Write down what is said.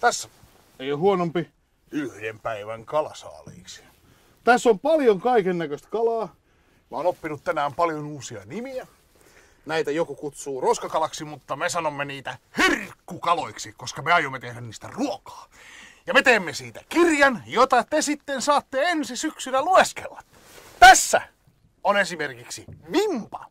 Tässä Ei ole huonompi. yhden päivän kalasaaliiksi. Tässä on paljon kaiken näköistä kalaa. Mä oon oppinut tänään paljon uusia nimiä. Näitä joku kutsuu roskakalaksi, mutta me sanomme niitä herkkukaloiksi, koska me aiomme tehdä niistä ruokaa. Ja me teemme siitä kirjan, jota te sitten saatte ensi syksynä lueskella. Tässä on esimerkiksi vimpa.